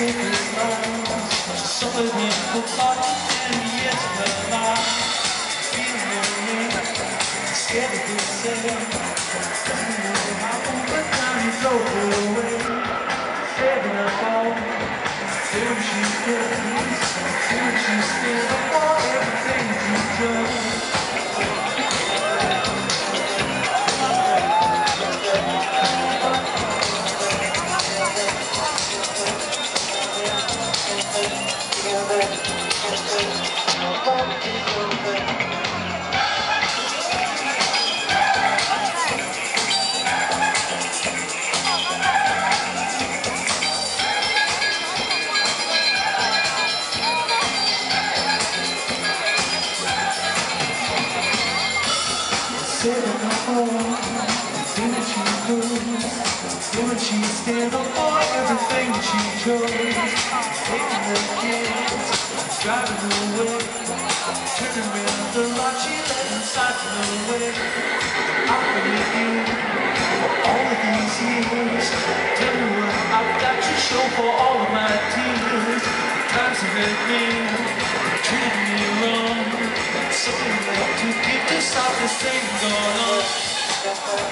Saving her fall. Doing she still needs, doing she still Sitting at home, doing she up for everything she chose. Years. Tell me what I've got to show for all of my tears. Times have hurt me, treated me wrong. Something left to give to stop this thing going on.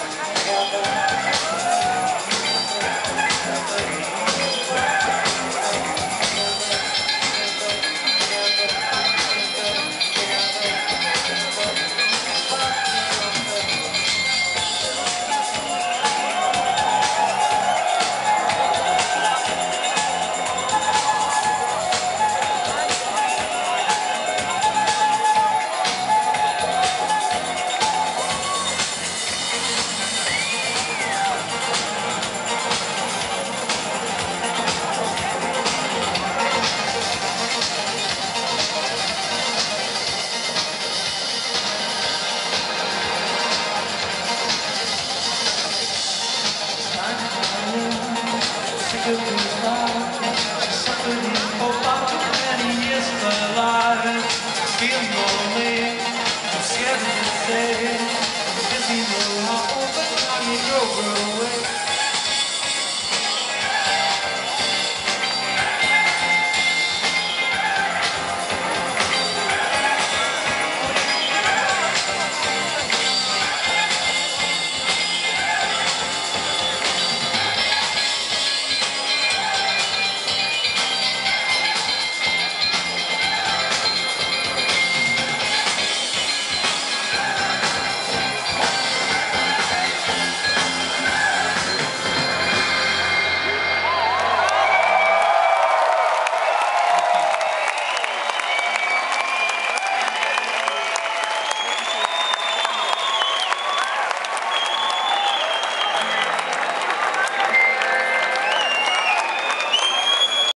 suffering for far too many years of my life.